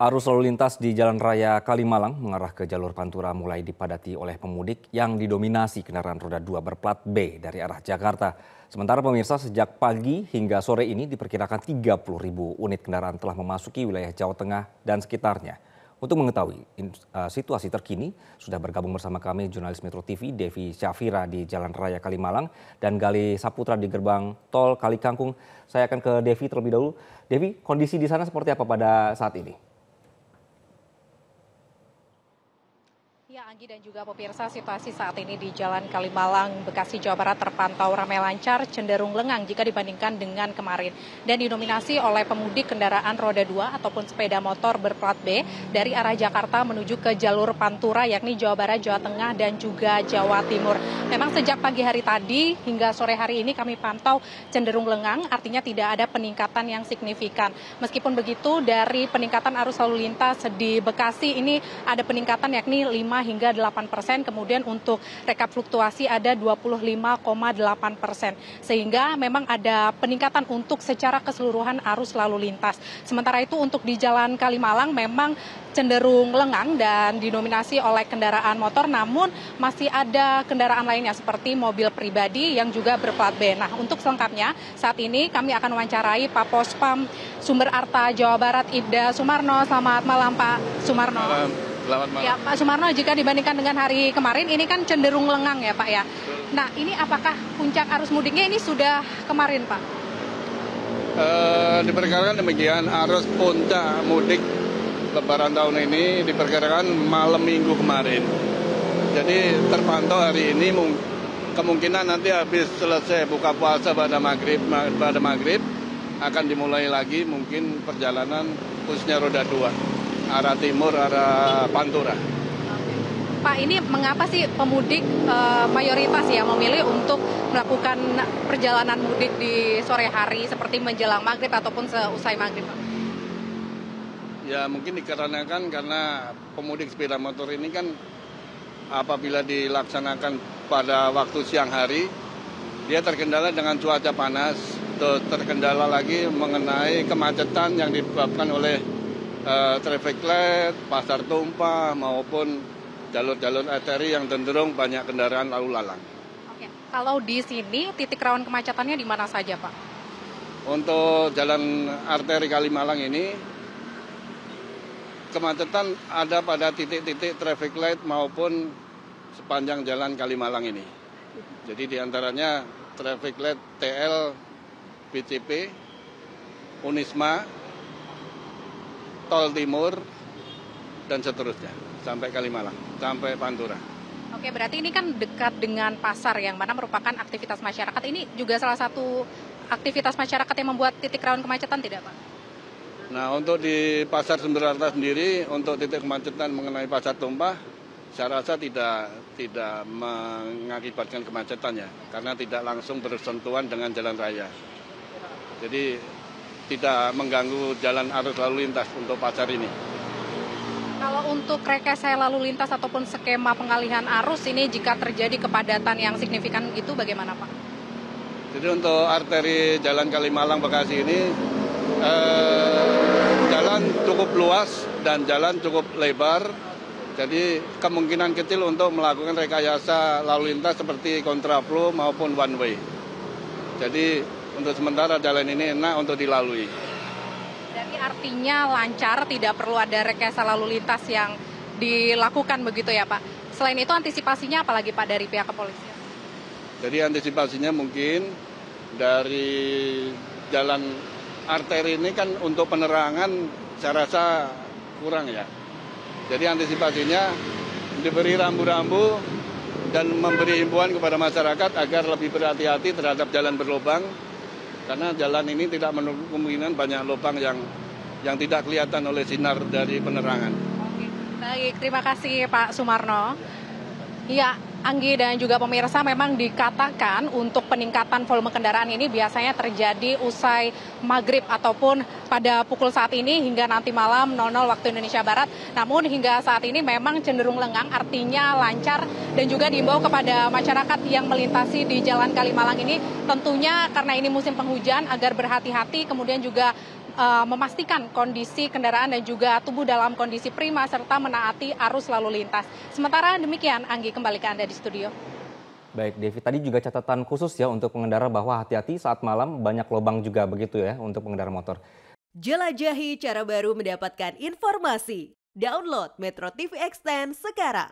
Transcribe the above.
Arus lalu lintas di Jalan Raya Kalimalang mengarah ke jalur Pantura mulai dipadati oleh pemudik yang didominasi kendaraan roda 2 berplat B dari arah Jakarta. Sementara pemirsa sejak pagi hingga sore ini diperkirakan 30 ribu unit kendaraan telah memasuki wilayah Jawa Tengah dan sekitarnya. Untuk mengetahui uh, situasi terkini, sudah bergabung bersama kami jurnalis Metro TV Devi Syafira di Jalan Raya Kalimalang dan Gali Saputra di gerbang tol Kalikangkung. Saya akan ke Devi terlebih dahulu. Devi, kondisi di sana seperti apa pada saat ini? Anggi dan juga pemirsa, situasi saat ini di Jalan Kalimalang, Bekasi, Jawa Barat terpantau ramai lancar, cenderung lengang jika dibandingkan dengan kemarin. Dan didominasi oleh pemudik kendaraan roda 2 ataupun sepeda motor berplat B dari arah Jakarta menuju ke jalur Pantura, yakni Jawa Barat, Jawa Tengah, dan juga Jawa Timur. Memang sejak pagi hari tadi hingga sore hari ini kami pantau cenderung lengang, artinya tidak ada peningkatan yang signifikan. Meskipun begitu, dari peningkatan arus lalu lintas di Bekasi ini ada peningkatan yakni 5 hingga 8 persen. Kemudian untuk rekap fluktuasi ada 25,8 persen. Sehingga memang ada peningkatan untuk secara keseluruhan arus lalu lintas. Sementara itu untuk di Jalan Kalimalang memang cenderung lengang dan didominasi oleh kendaraan motor, namun masih ada kendaraan lainnya seperti mobil pribadi yang juga berplat B. Nah, untuk selengkapnya saat ini kami akan wawancarai Pak Pospam Sumber Arta Jawa Barat Ibda Sumarno. Selamat malam Pak Sumarno. Malam. Selamat malam. Ya, Pak Sumarno, jika dibandingkan dengan hari kemarin, ini kan cenderung lengang ya Pak ya. Nah, ini apakah puncak arus mudiknya ini sudah kemarin Pak? Uh, diperkirakan demikian, arus puncak mudik lebaran tahun ini diperkirakan malam minggu kemarin. Jadi terpantau hari ini kemungkinan nanti habis selesai buka puasa pada maghrib, pada maghrib akan dimulai lagi mungkin perjalanan khususnya roda dua arah timur, arah Pantura. Pak, ini mengapa sih pemudik e, mayoritas ya memilih untuk melakukan perjalanan mudik di sore hari seperti menjelang maghrib ataupun seusai maghrib? Ya mungkin dikarenakan karena pemudik sepeda motor ini kan apabila dilaksanakan pada waktu siang hari, dia terkendala dengan cuaca panas, terkendala lagi mengenai kemacetan yang disebabkan oleh traffic light, pasar tumpah maupun jalur-jalur arteri yang cenderung banyak kendaraan lalu lalang. Oke, kalau di sini titik rawan kemacetannya di mana saja, Pak? Untuk jalan arteri Kalimalang ini kemacetan ada pada titik-titik traffic light maupun sepanjang jalan Kalimalang ini. Jadi di antaranya traffic light TL, BCP, Unisma, tol timur dan seterusnya sampai Kalimalang, sampai Pantura. Oke, berarti ini kan dekat dengan pasar yang mana merupakan aktivitas masyarakat. Ini juga salah satu aktivitas masyarakat yang membuat titik rawan kemacetan tidak, Pak? Nah, untuk di Pasar Sumber Harta sendiri, untuk titik kemacetan mengenai Pasar Tumpah, saya rasa tidak tidak mengakibatkan kemacetannya, karena tidak langsung bersentuhan dengan jalan raya. Jadi tidak mengganggu jalan arus lalu lintas untuk pasar ini. Kalau untuk rekayasa lalu lintas ataupun skema pengalihan arus ini jika terjadi kepadatan yang signifikan itu bagaimana Pak? Jadi untuk arteri Jalan Kalimalang Bekasi ini eh, jalan cukup luas dan jalan cukup lebar. Jadi kemungkinan kecil untuk melakukan rekayasa lalu lintas seperti kontraflow maupun one way. Jadi untuk sementara jalan ini enak untuk dilalui. Jadi artinya lancar, tidak perlu ada rekayasa lalu lintas yang dilakukan begitu ya Pak. Selain itu antisipasinya apalagi Pak dari pihak kepolisian? Jadi antisipasinya mungkin dari jalan arteri ini kan untuk penerangan saya rasa kurang ya. Jadi antisipasinya diberi rambu-rambu dan memberi himbauan kepada masyarakat agar lebih berhati-hati terhadap jalan berlubang karena jalan ini tidak menutup kemungkinan banyak lubang yang yang tidak kelihatan oleh sinar dari penerangan. Oke. Baik, terima kasih Pak Sumarno. Ya, Anggi dan juga pemirsa memang dikatakan untuk peningkatan volume kendaraan ini biasanya terjadi usai maghrib ataupun pada pukul saat ini hingga nanti malam 00 waktu Indonesia Barat. Namun hingga saat ini memang cenderung lengang artinya lancar dan juga diimbau kepada masyarakat yang melintasi di Jalan Kalimalang ini tentunya karena ini musim penghujan agar berhati-hati kemudian juga memastikan kondisi kendaraan dan juga tubuh dalam kondisi prima serta menaati arus lalu lintas. Sementara demikian, Anggi kembali ke Anda di studio. Baik, Devi. Tadi juga catatan khusus ya untuk pengendara bahwa hati-hati saat malam banyak lubang juga begitu ya untuk pengendara motor. Jelajahi cara baru mendapatkan informasi. Download Metro TV Extend sekarang.